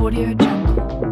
Audio Jungle.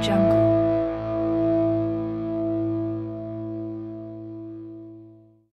Jungle.